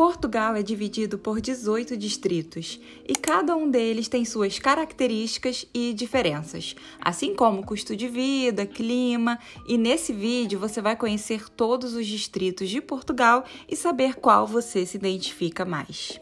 Portugal é dividido por 18 distritos e cada um deles tem suas características e diferenças, assim como custo de vida, clima, e nesse vídeo você vai conhecer todos os distritos de Portugal e saber qual você se identifica mais.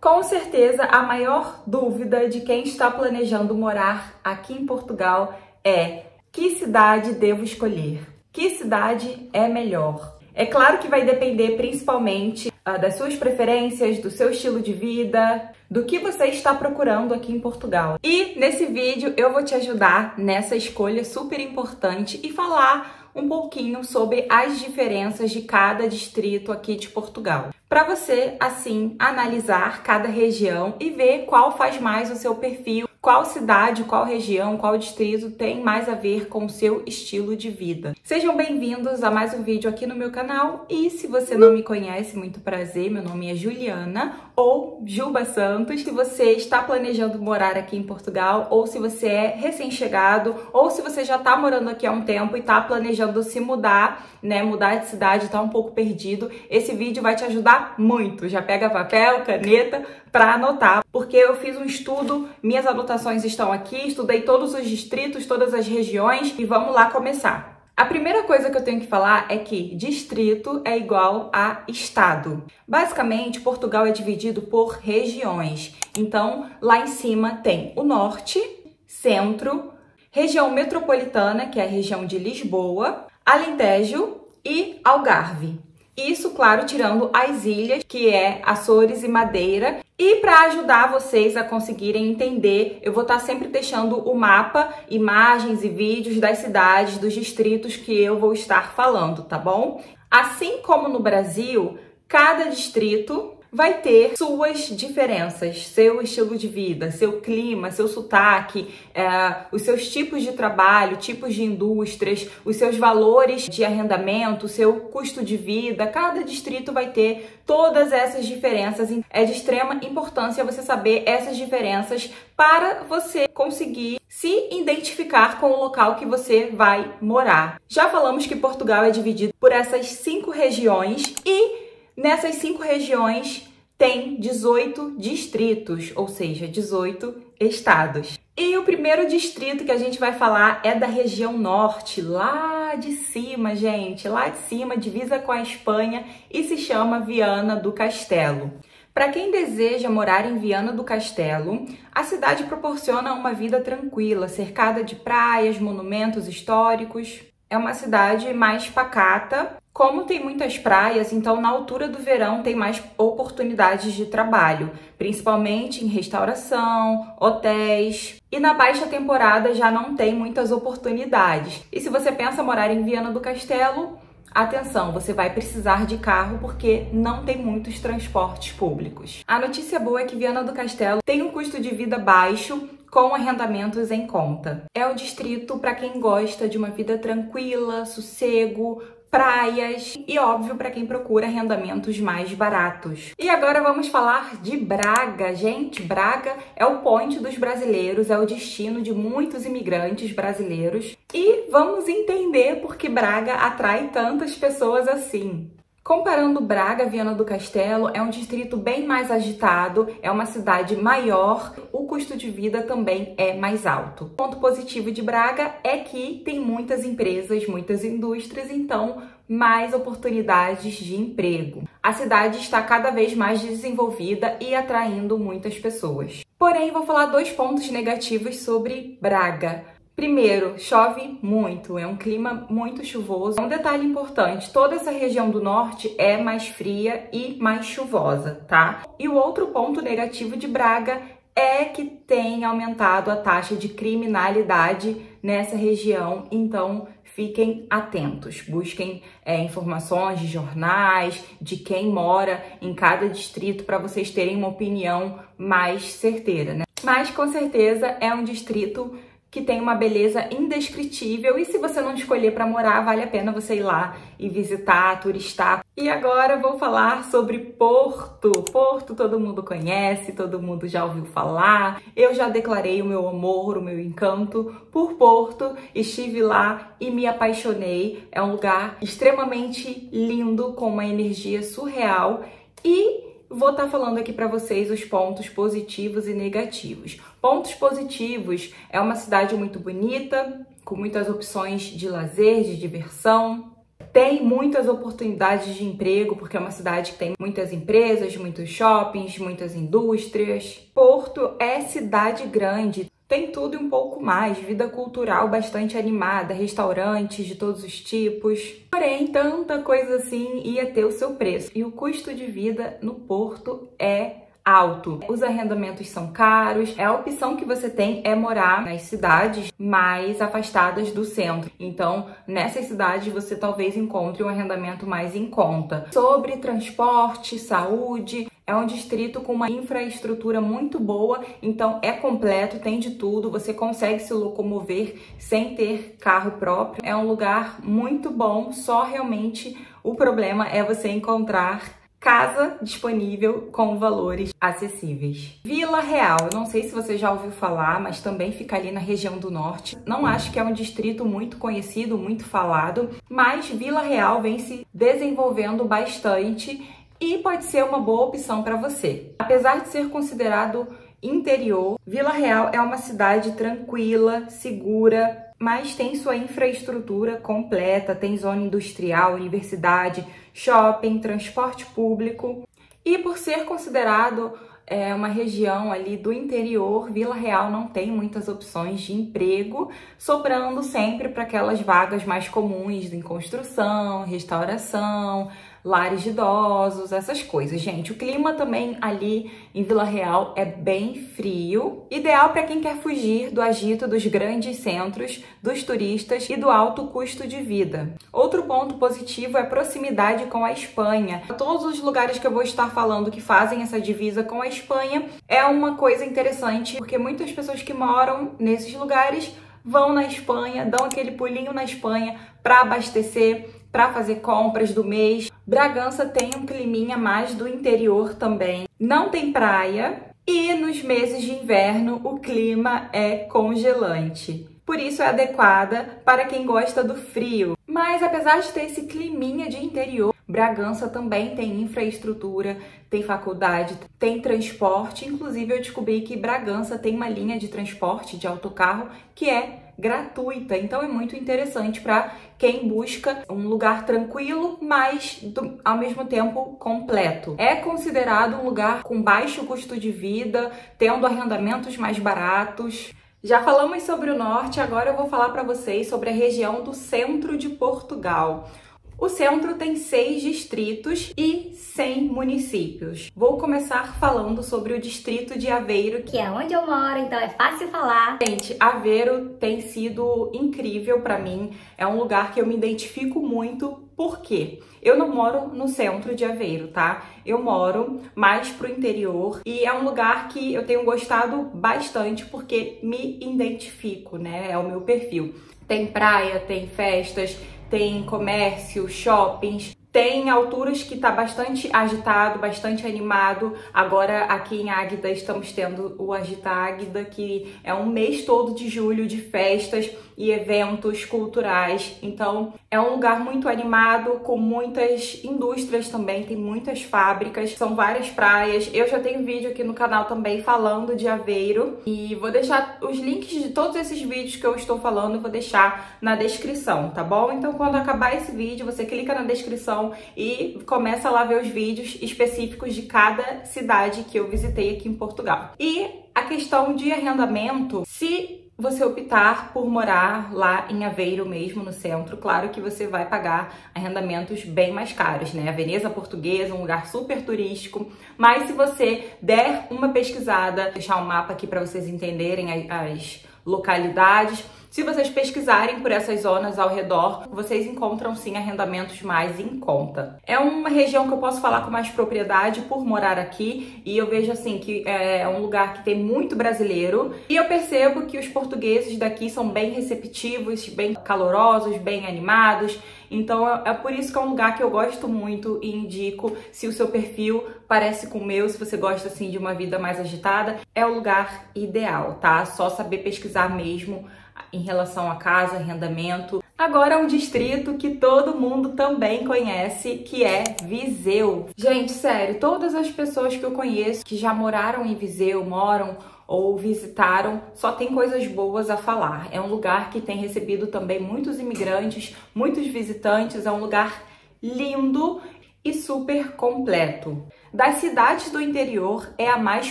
Com certeza, a maior dúvida de quem está planejando morar aqui em Portugal é: que cidade devo escolher? Que cidade é melhor? É claro que vai depender principalmente uh, das suas preferências, do seu estilo de vida, do que você está procurando aqui em Portugal. E nesse vídeo eu vou te ajudar nessa escolha super importante e falar um pouquinho sobre as diferenças de cada distrito aqui de Portugal. Para você, assim, analisar cada região e ver qual faz mais o seu perfil qual cidade, qual região, qual distrito tem mais a ver com o seu estilo de vida. Sejam bem-vindos a mais um vídeo aqui no meu canal e se você não me conhece, muito prazer, meu nome é Juliana ou Juba Santos. Se você está planejando morar aqui em Portugal ou se você é recém-chegado ou se você já está morando aqui há um tempo e está planejando se mudar, né, mudar de cidade, está um pouco perdido, esse vídeo vai te ajudar muito. Já pega papel, caneta para anotar, porque eu fiz um estudo, minhas anotações estão aqui, estudei todos os distritos, todas as regiões e vamos lá começar. A primeira coisa que eu tenho que falar é que distrito é igual a estado. Basicamente, Portugal é dividido por regiões. Então, lá em cima tem o norte, centro, região metropolitana, que é a região de Lisboa, Alentejo e Algarve. Isso, claro, tirando as ilhas, que é Açores e Madeira. E para ajudar vocês a conseguirem entender, eu vou estar tá sempre deixando o mapa, imagens e vídeos das cidades, dos distritos que eu vou estar falando, tá bom? Assim como no Brasil, cada distrito vai ter suas diferenças, seu estilo de vida, seu clima, seu sotaque, é, os seus tipos de trabalho, tipos de indústrias, os seus valores de arrendamento, seu custo de vida. Cada distrito vai ter todas essas diferenças. É de extrema importância você saber essas diferenças para você conseguir se identificar com o local que você vai morar. Já falamos que Portugal é dividido por essas cinco regiões e Nessas cinco regiões tem 18 distritos, ou seja, 18 estados. E o primeiro distrito que a gente vai falar é da região norte, lá de cima, gente, lá de cima, divisa com a Espanha e se chama Viana do Castelo. Para quem deseja morar em Viana do Castelo, a cidade proporciona uma vida tranquila, cercada de praias, monumentos históricos. É uma cidade mais pacata como tem muitas praias, então na altura do verão tem mais oportunidades de trabalho, principalmente em restauração, hotéis. E na baixa temporada já não tem muitas oportunidades. E se você pensa morar em Viana do Castelo, Atenção, você vai precisar de carro porque não tem muitos transportes públicos. A notícia boa é que Viana do Castelo tem um custo de vida baixo com arrendamentos em conta. É o distrito para quem gosta de uma vida tranquila, sossego, praias e, óbvio, para quem procura arrendamentos mais baratos. E agora vamos falar de Braga. Gente, Braga é o ponte dos brasileiros, é o destino de muitos imigrantes brasileiros. E vamos entender por que Braga atrai tantas pessoas assim. Comparando Braga, Viana do Castelo, é um distrito bem mais agitado, é uma cidade maior, o custo de vida também é mais alto. O ponto positivo de Braga é que tem muitas empresas, muitas indústrias, então mais oportunidades de emprego. A cidade está cada vez mais desenvolvida e atraindo muitas pessoas. Porém, vou falar dois pontos negativos sobre Braga. Primeiro, chove muito, é um clima muito chuvoso. Um detalhe importante, toda essa região do norte é mais fria e mais chuvosa, tá? E o outro ponto negativo de Braga é que tem aumentado a taxa de criminalidade nessa região, então fiquem atentos, busquem é, informações de jornais, de quem mora em cada distrito para vocês terem uma opinião mais certeira, né? Mas com certeza é um distrito que tem uma beleza indescritível e se você não escolher para morar, vale a pena você ir lá e visitar, turistar. E agora vou falar sobre Porto. Porto todo mundo conhece, todo mundo já ouviu falar. Eu já declarei o meu amor, o meu encanto por Porto. Estive lá e me apaixonei. É um lugar extremamente lindo, com uma energia surreal e vou estar tá falando aqui para vocês os pontos positivos e negativos. Pontos positivos é uma cidade muito bonita, com muitas opções de lazer, de diversão, tem muitas oportunidades de emprego, porque é uma cidade que tem muitas empresas, muitos shoppings, muitas indústrias. Porto é cidade grande, tem tudo e um pouco mais, vida cultural bastante animada, restaurantes de todos os tipos. Porém, tanta coisa assim ia ter o seu preço. E o custo de vida no Porto é alto. Os arrendamentos são caros. É a opção que você tem é morar nas cidades mais afastadas do centro. Então, nessas cidades você talvez encontre um arrendamento mais em conta. Sobre transporte, saúde, é um distrito com uma infraestrutura muito boa, então é completo, tem de tudo, você consegue se locomover sem ter carro próprio. É um lugar muito bom, só realmente o problema é você encontrar casa disponível com valores acessíveis. Vila Real, eu não sei se você já ouviu falar, mas também fica ali na região do norte. Não acho que é um distrito muito conhecido, muito falado, mas Vila Real vem se desenvolvendo bastante e pode ser uma boa opção para você. Apesar de ser considerado interior, Vila Real é uma cidade tranquila, segura, mas tem sua infraestrutura completa, tem zona industrial, universidade, shopping, transporte público. E por ser considerado é, uma região ali do interior, Vila Real não tem muitas opções de emprego, sobrando sempre para aquelas vagas mais comuns em construção, restauração, lares de idosos, essas coisas. Gente, o clima também ali em Vila Real é bem frio, ideal para quem quer fugir do agito dos grandes centros, dos turistas e do alto custo de vida. Outro ponto positivo é a proximidade com a Espanha. Todos os lugares que eu vou estar falando que fazem essa divisa com a Espanha é uma coisa interessante, porque muitas pessoas que moram nesses lugares vão na Espanha, dão aquele pulinho na Espanha para abastecer para fazer compras do mês. Bragança tem um climinha mais do interior também. Não tem praia e nos meses de inverno o clima é congelante. Por isso é adequada para quem gosta do frio. Mas apesar de ter esse climinha de interior, Bragança também tem infraestrutura, tem faculdade, tem transporte. Inclusive eu descobri que Bragança tem uma linha de transporte de autocarro que é gratuita. Então é muito interessante para quem busca um lugar tranquilo, mas do, ao mesmo tempo completo. É considerado um lugar com baixo custo de vida, tendo arrendamentos mais baratos. Já falamos sobre o norte, agora eu vou falar para vocês sobre a região do centro de Portugal. O centro tem seis distritos e 100 municípios. Vou começar falando sobre o distrito de Aveiro, que é onde eu moro, então é fácil falar. Gente, Aveiro tem sido incrível para mim. É um lugar que eu me identifico muito. Por quê? Eu não moro no centro de Aveiro, tá? Eu moro mais pro interior e é um lugar que eu tenho gostado bastante porque me identifico, né? É o meu perfil. Tem praia, tem festas, tem comércio, shoppings, tem alturas que está bastante agitado, bastante animado. Agora aqui em Águida estamos tendo o Agita Águida, que é um mês todo de julho de festas e eventos culturais. Então, é um lugar muito animado, com muitas indústrias também, tem muitas fábricas, são várias praias. Eu já tenho vídeo aqui no canal também falando de Aveiro e vou deixar os links de todos esses vídeos que eu estou falando, vou deixar na descrição, tá bom? Então, quando acabar esse vídeo, você clica na descrição e começa lá a ver os vídeos específicos de cada cidade que eu visitei aqui em Portugal. E a questão de arrendamento, se você optar por morar lá em Aveiro mesmo, no centro, claro que você vai pagar arrendamentos bem mais caros, né? A Veneza Portuguesa, um lugar super turístico, mas se você der uma pesquisada, deixar um mapa aqui para vocês entenderem as localidades, Se vocês pesquisarem por essas zonas ao redor, vocês encontram sim arrendamentos mais em conta. É uma região que eu posso falar com mais propriedade por morar aqui e eu vejo assim que é um lugar que tem muito brasileiro e eu percebo que os portugueses daqui são bem receptivos, bem calorosos, bem animados. Então é por isso que é um lugar que eu gosto muito e indico se o seu perfil parece com o meu, se você gosta assim de uma vida mais agitada, é o lugar ideal, tá? Só saber pesquisar mesmo em relação a casa, arrendamento. Agora um distrito que todo mundo também conhece, que é Viseu. Gente, sério, todas as pessoas que eu conheço que já moraram em Viseu, moram ou visitaram, só tem coisas boas a falar. É um lugar que tem recebido também muitos imigrantes, muitos visitantes, é um lugar lindo e super completo. Das cidades do interior é a mais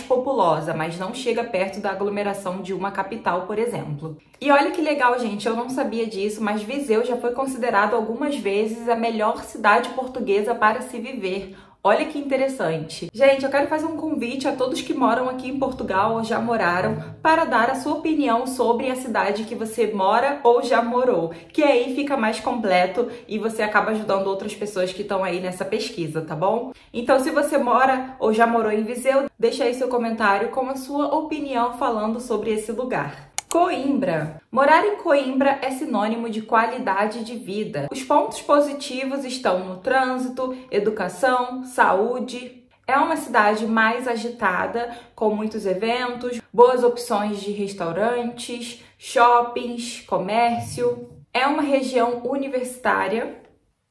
populosa, mas não chega perto da aglomeração de uma capital, por exemplo. E olha que legal, gente, eu não sabia disso, mas Viseu já foi considerado algumas vezes a melhor cidade portuguesa para se viver. Olha que interessante. Gente, eu quero fazer um convite a todos que moram aqui em Portugal ou já moraram para dar a sua opinião sobre a cidade que você mora ou já morou, que aí fica mais completo e você acaba ajudando outras pessoas que estão aí nessa pesquisa, tá bom? Então, se você mora ou já morou em Viseu, deixa aí seu comentário com a sua opinião falando sobre esse lugar. Coimbra. Morar em Coimbra é sinônimo de qualidade de vida. Os pontos positivos estão no trânsito, educação, saúde. É uma cidade mais agitada, com muitos eventos, boas opções de restaurantes, shoppings, comércio. É uma região universitária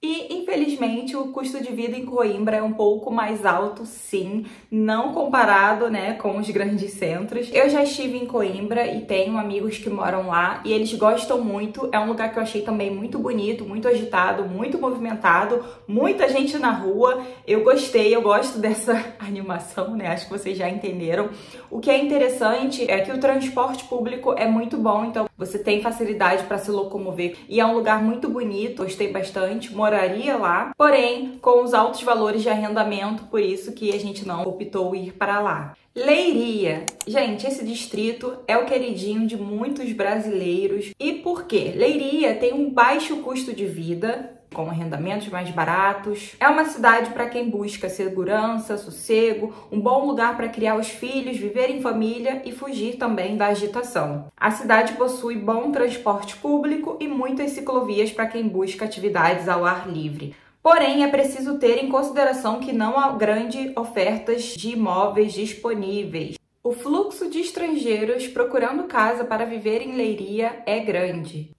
e infelizmente o custo de vida em Coimbra é um pouco mais alto, sim, não comparado, né, com os grandes centros. Eu já estive em Coimbra e tenho amigos que moram lá e eles gostam muito. É um lugar que eu achei também muito bonito, muito agitado, muito movimentado, muita gente na rua. Eu gostei, eu gosto dessa animação, né? Acho que vocês já entenderam. O que é interessante é que o transporte público é muito bom, então você tem facilidade para se locomover e é um lugar muito bonito. Gostei bastante. Mora moraria lá, porém com os altos valores de arrendamento, por isso que a gente não optou ir para lá. Leiria. Gente, esse distrito é o queridinho de muitos brasileiros. E por quê? Leiria tem um baixo custo de vida, com arrendamentos mais baratos. É uma cidade para quem busca segurança, sossego, um bom lugar para criar os filhos, viver em família e fugir também da agitação. A cidade possui bom transporte público e muitas ciclovias para quem busca atividades ao ar livre. Porém, é preciso ter em consideração que não há grandes ofertas de imóveis disponíveis. O fluxo de estrangeiros procurando casa para viver em Leiria é grande.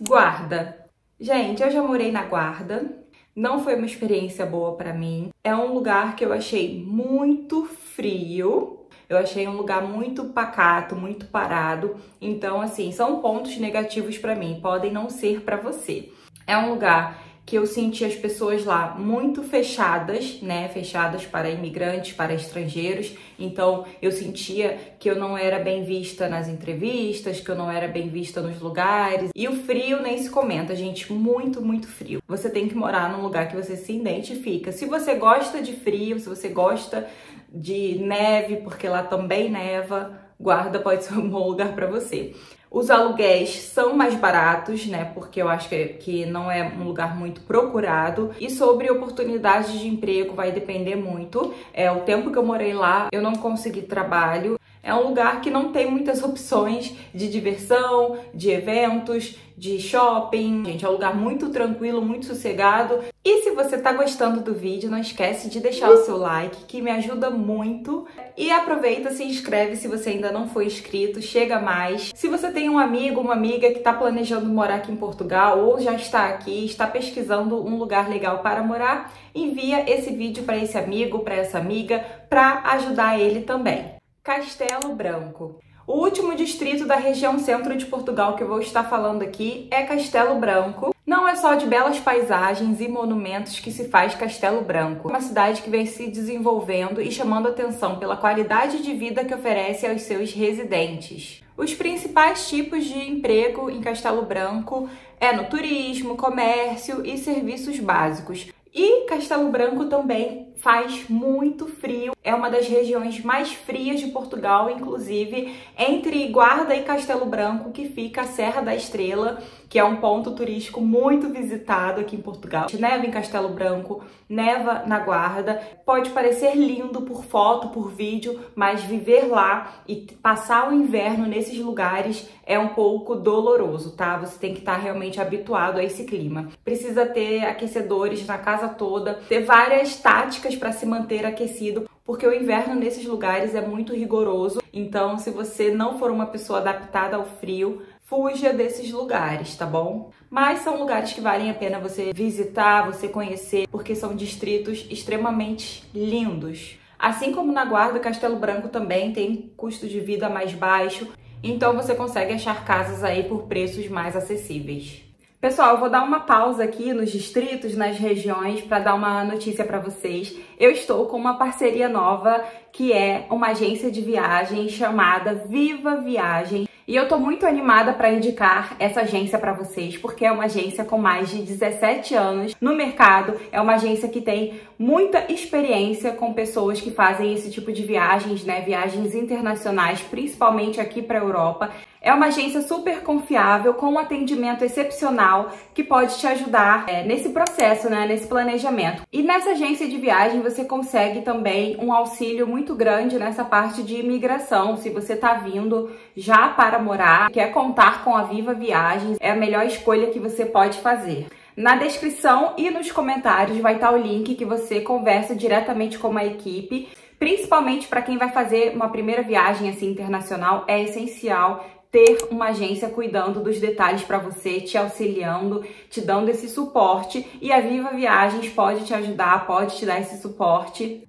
Guarda. Gente, eu já morei na Guarda. Não foi uma experiência boa para mim. É um lugar que eu achei muito frio. Eu achei um lugar muito pacato, muito parado. Então, assim, são pontos negativos para mim, podem não ser para você. É um lugar que eu senti as pessoas lá muito fechadas, né? Fechadas para imigrantes, para estrangeiros. Então eu sentia que eu não era bem vista nas entrevistas, que eu não era bem vista nos lugares. E o frio nem se comenta, gente, muito, muito frio. Você tem que morar num lugar que você se identifica. Se você gosta de frio, se você gosta de neve, porque lá também neva, guarda pode ser um bom lugar para você. Os aluguéis são mais baratos, né? Porque eu acho que, que não é um lugar muito procurado. E sobre oportunidades de emprego vai depender muito. É o tempo que eu morei lá, eu não consegui trabalho. É um lugar que não tem muitas opções de diversão, de eventos, de shopping. Gente, é um lugar muito tranquilo, muito sossegado. E se você tá gostando do vídeo, não esquece de deixar o seu like, que me ajuda muito. E aproveita, se inscreve se você ainda não foi inscrito, chega mais. Se você tem um amigo, uma amiga que tá planejando morar aqui em Portugal ou já está aqui, está pesquisando um lugar legal para morar, envia esse vídeo para esse amigo, para essa amiga, para ajudar ele também. Castelo Branco. O último distrito da região centro de Portugal que eu vou estar falando aqui é Castelo Branco. Não é só de belas paisagens e monumentos que se faz Castelo Branco. É uma cidade que vem se desenvolvendo e chamando atenção pela qualidade de vida que oferece aos seus residentes. Os principais tipos de emprego em Castelo Branco é no turismo, comércio e serviços básicos. E Castelo Branco também faz muito frio. É uma das regiões mais frias de Portugal, inclusive entre Guarda e Castelo Branco, que fica a Serra da Estrela, que é um ponto turístico muito visitado aqui em Portugal. Neva em Castelo Branco, neva na Guarda. Pode parecer lindo por foto, por vídeo, mas viver lá e passar o inverno nesses lugares é um pouco doloroso, tá? Você tem que estar realmente habituado a esse clima. Precisa ter aquecedores na casa toda, ter várias táticas para se manter aquecido, porque o inverno nesses lugares é muito rigoroso. Então, se você não for uma pessoa adaptada ao frio, fuja desses lugares, tá bom? Mas são lugares que valem a pena você visitar, você conhecer, porque são distritos extremamente lindos. Assim como na Guarda, Castelo Branco também tem custo de vida mais baixo, então você consegue achar casas aí por preços mais acessíveis. Pessoal, eu vou dar uma pausa aqui nos distritos, nas regiões, para dar uma notícia para vocês. Eu estou com uma parceria nova que é uma agência de viagem chamada Viva Viagem. E eu tô muito animada para indicar essa agência para vocês, porque é uma agência com mais de 17 anos no mercado, é uma agência que tem muita experiência com pessoas que fazem esse tipo de viagens, né, viagens internacionais, principalmente aqui para Europa. É uma agência super confiável, com um atendimento excepcional, que pode te ajudar é, nesse processo, né, nesse planejamento. E nessa agência de viagem você consegue também um auxílio muito grande nessa parte de imigração. Se você está vindo já para morar, quer contar com a Viva Viagens, é a melhor escolha que você pode fazer. Na descrição e nos comentários vai estar o link que você conversa diretamente com a equipe. Principalmente para quem vai fazer uma primeira viagem assim internacional, é essencial ter uma agência cuidando dos detalhes para você, te auxiliando, te dando esse suporte. E a Viva Viagens pode te ajudar, pode te dar esse suporte.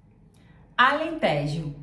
Alentejo.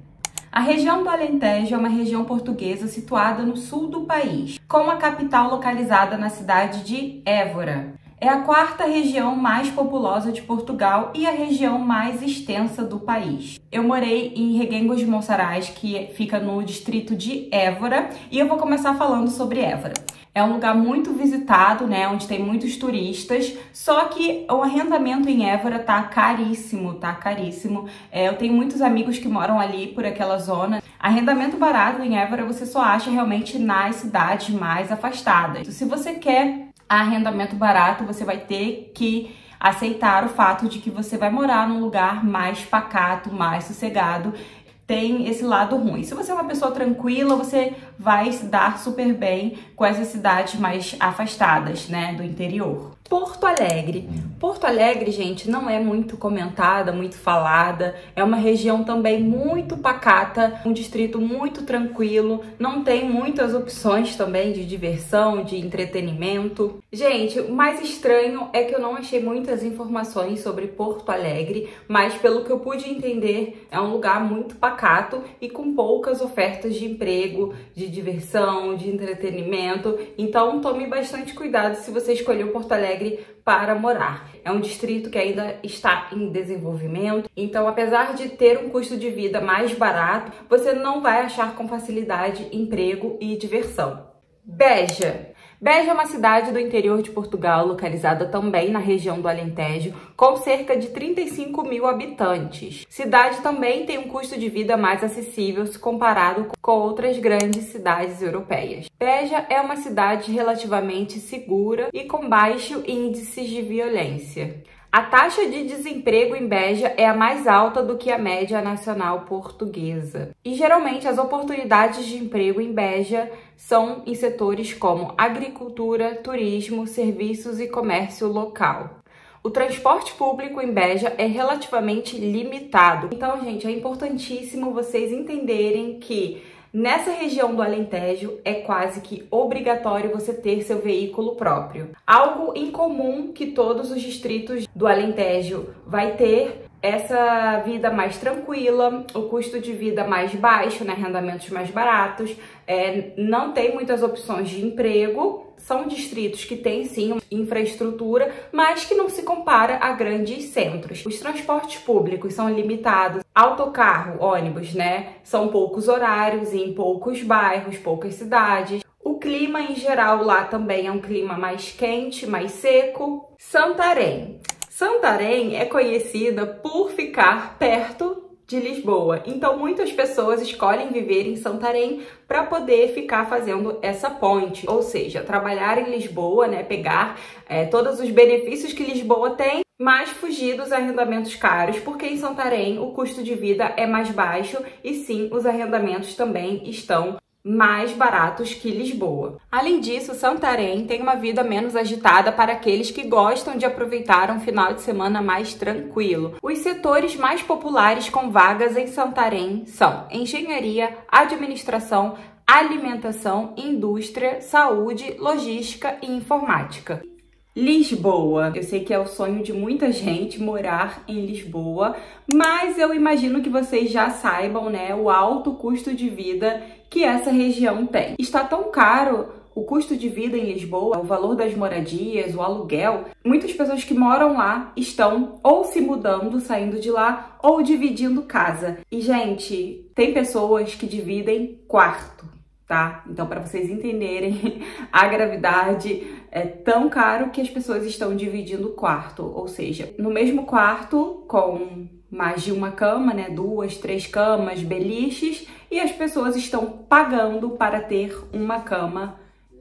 A região do Alentejo é uma região portuguesa situada no sul do país, com a capital localizada na cidade de Évora. É a quarta região mais populosa de Portugal e a região mais extensa do país. Eu morei em Reguengos de Monsaraz, que fica no distrito de Évora, e eu vou começar falando sobre Évora. É um lugar muito visitado, né, onde tem muitos turistas, só que o arrendamento em Évora tá caríssimo, tá caríssimo. É, eu tenho muitos amigos que moram ali por aquela zona. Arrendamento barato em Évora você só acha realmente nas cidades mais afastadas. Se você quer arrendamento barato, você vai ter que aceitar o fato de que você vai morar num lugar mais pacato, mais sossegado. Tem esse lado ruim. Se você é uma pessoa tranquila, você vai se dar super bem com essas cidades mais afastadas, né, do interior. Porto Alegre. Porto Alegre, gente, não é muito comentada, muito falada. É uma região também muito pacata, um distrito muito tranquilo. Não tem muitas opções também de diversão, de entretenimento. Gente, o mais estranho é que eu não achei muitas informações sobre Porto Alegre, mas pelo que eu pude entender, é um lugar muito pacato e com poucas ofertas de emprego, de diversão, de entretenimento. Então, tome bastante cuidado se você escolheu Porto Alegre Alegre para morar. É um distrito que ainda está em desenvolvimento, então apesar de ter um custo de vida mais barato, você não vai achar com facilidade emprego e diversão. Beja Beja é uma cidade do interior de Portugal, localizada também na região do Alentejo, com cerca de 35 mil habitantes. Cidade também tem um custo de vida mais acessível se comparado com outras grandes cidades europeias. Beja é uma cidade relativamente segura e com baixo índice de violência. A taxa de desemprego em Beja é a mais alta do que a média nacional portuguesa. E geralmente as oportunidades de emprego em Beja são em setores como agricultura, turismo, serviços e comércio local. O transporte público em Beja é relativamente limitado. Então, gente, é importantíssimo vocês entenderem que Nessa região do Alentejo é quase que obrigatório você ter seu veículo próprio. Algo incomum que todos os distritos do Alentejo vai ter essa vida mais tranquila, o custo de vida mais baixo, né, rendamentos mais baratos, é, não tem muitas opções de emprego, são distritos que têm sim infraestrutura, mas que não se compara a grandes centros. Os transportes públicos são limitados, autocarro, ônibus, né, são poucos horários em poucos bairros, poucas cidades. O clima em geral lá também é um clima mais quente, mais seco. Santarém. Santarém é conhecida por ficar perto de Lisboa. Então, muitas pessoas escolhem viver em Santarém para poder ficar fazendo essa ponte, ou seja, trabalhar em Lisboa, né, pegar é, todos os benefícios que Lisboa tem, mas fugir dos arrendamentos caros, porque em Santarém o custo de vida é mais baixo e sim, os arrendamentos também estão mais baratos que Lisboa. Além disso, Santarém tem uma vida menos agitada para aqueles que gostam de aproveitar um final de semana mais tranquilo. Os setores mais populares com vagas em Santarém são engenharia, administração, alimentação, indústria, saúde, logística e informática. Lisboa. Eu sei que é o sonho de muita gente morar em Lisboa, mas eu imagino que vocês já saibam, né, o alto custo de vida que essa região tem. Está tão caro o custo de vida em Lisboa, o valor das moradias, o aluguel, muitas pessoas que moram lá estão ou se mudando, saindo de lá, ou dividindo casa. E, gente, tem pessoas que dividem quarto tá? Então, para vocês entenderem a gravidade, é tão caro que as pessoas estão dividindo o quarto, ou seja, no mesmo quarto com mais de uma cama, né? Duas, três camas, beliches, e as pessoas estão pagando para ter uma cama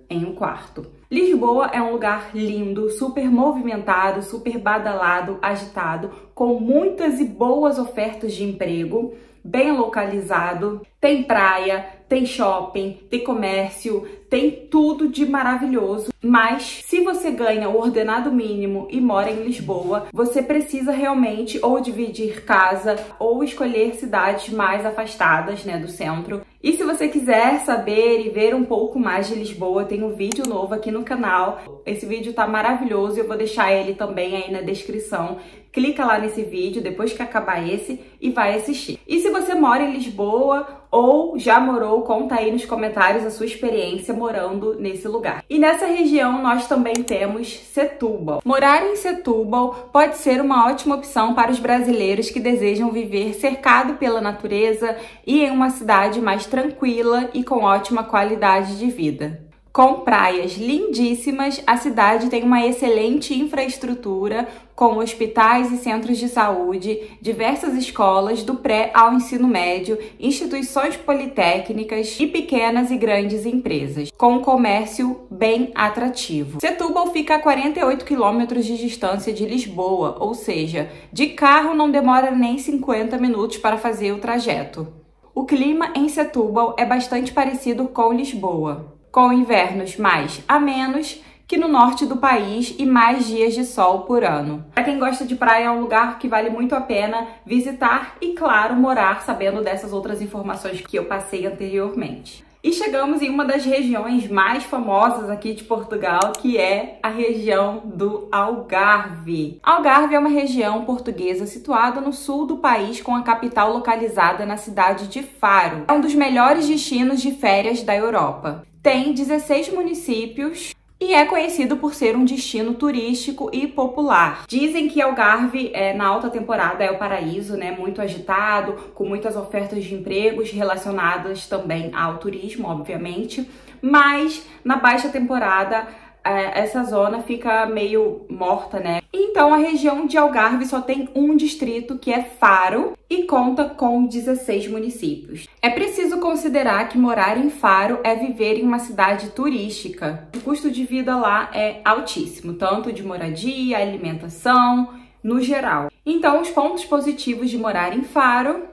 em um quarto. Lisboa é um lugar lindo, super movimentado, super badalado, agitado, com muitas e boas ofertas de emprego bem localizado, tem praia, tem shopping, tem comércio, tem tudo de maravilhoso. Mas se você ganha o ordenado mínimo e mora em Lisboa, você precisa realmente ou dividir casa ou escolher cidades mais afastadas, né, do centro. E se você quiser saber e ver um pouco mais de Lisboa, tem um vídeo novo aqui no canal. Esse vídeo tá maravilhoso e eu vou deixar ele também aí na descrição clica lá nesse vídeo depois que acabar esse e vai assistir. E se você mora em Lisboa ou já morou, conta aí nos comentários a sua experiência morando nesse lugar. E nessa região nós também temos Setúbal. Morar em Setúbal pode ser uma ótima opção para os brasileiros que desejam viver cercado pela natureza e em uma cidade mais tranquila e com ótima qualidade de vida. Com praias lindíssimas, a cidade tem uma excelente infraestrutura, com hospitais e centros de saúde, diversas escolas, do pré ao ensino médio, instituições politécnicas e pequenas e grandes empresas, com um comércio bem atrativo. Setúbal fica a 48 quilômetros de distância de Lisboa, ou seja, de carro não demora nem 50 minutos para fazer o trajeto. O clima em Setúbal é bastante parecido com Lisboa com invernos mais a menos que no norte do país e mais dias de sol por ano. Para quem gosta de praia, é um lugar que vale muito a pena visitar e, claro, morar sabendo dessas outras informações que eu passei anteriormente. E chegamos em uma das regiões mais famosas aqui de Portugal, que é a região do Algarve. Algarve é uma região portuguesa situada no sul do país, com a capital localizada na cidade de Faro. É um dos melhores destinos de férias da Europa tem 16 municípios e é conhecido por ser um destino turístico e popular. Dizem que Algarve, é, na alta temporada, é o paraíso, né? Muito agitado, com muitas ofertas de empregos relacionadas também ao turismo, obviamente. Mas na baixa temporada, essa zona fica meio morta, né? Então a região de Algarve só tem um distrito que é Faro e conta com 16 municípios. É preciso considerar que morar em Faro é viver em uma cidade turística. O custo de vida lá é altíssimo, tanto de moradia, alimentação, no geral. Então, os pontos positivos de morar em Faro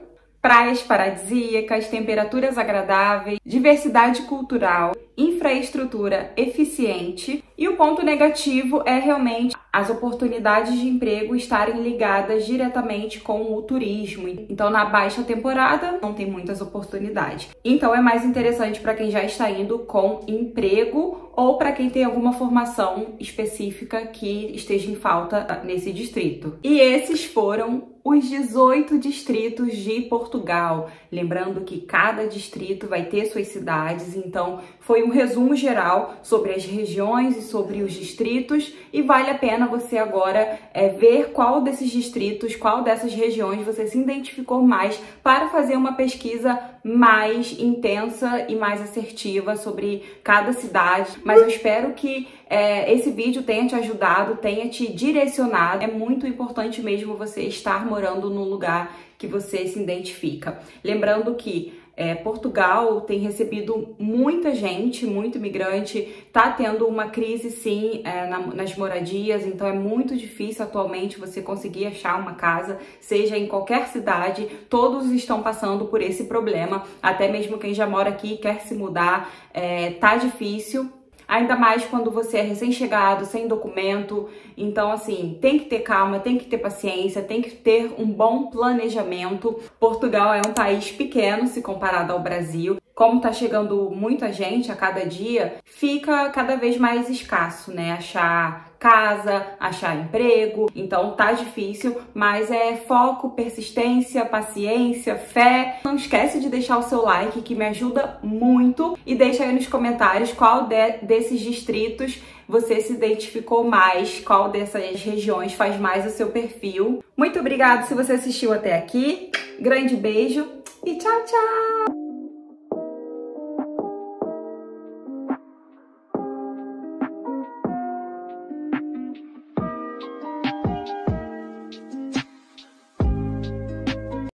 praias paradisíacas, temperaturas agradáveis, diversidade cultural, infraestrutura eficiente. E o ponto negativo é realmente as oportunidades de emprego estarem ligadas diretamente com o turismo. Então, na baixa temporada, não tem muitas oportunidades. Então, é mais interessante para quem já está indo com emprego ou para quem tem alguma formação específica que esteja em falta nesse distrito. E esses foram os 18 distritos de Portugal. Lembrando que cada distrito vai ter suas cidades, então foi um resumo geral sobre as regiões e sobre os distritos e vale a pena você agora é, ver qual desses distritos, qual dessas regiões você se identificou mais para fazer uma pesquisa mais intensa e mais assertiva sobre cada cidade. Mas eu espero que é, esse vídeo tenha te ajudado, tenha te direcionado. É muito importante mesmo você estar morando no lugar que você se identifica. Lembrando que é, Portugal tem recebido muita gente, muito imigrante, tá tendo uma crise sim é, na, nas moradias, então é muito difícil atualmente você conseguir achar uma casa, seja em qualquer cidade, todos estão passando por esse problema, até mesmo quem já mora aqui quer se mudar, é, tá difícil. Ainda mais quando você é recém-chegado, sem documento. Então, assim, tem que ter calma, tem que ter paciência, tem que ter um bom planejamento. Portugal é um país pequeno se comparado ao Brasil como tá chegando muita gente a cada dia, fica cada vez mais escasso, né? Achar casa, achar emprego. Então tá difícil, mas é foco, persistência, paciência, fé. Não esquece de deixar o seu like que me ajuda muito e deixa aí nos comentários qual de, desses distritos você se identificou mais, qual dessas regiões faz mais o seu perfil. Muito obrigada se você assistiu até aqui. Grande beijo e tchau, tchau.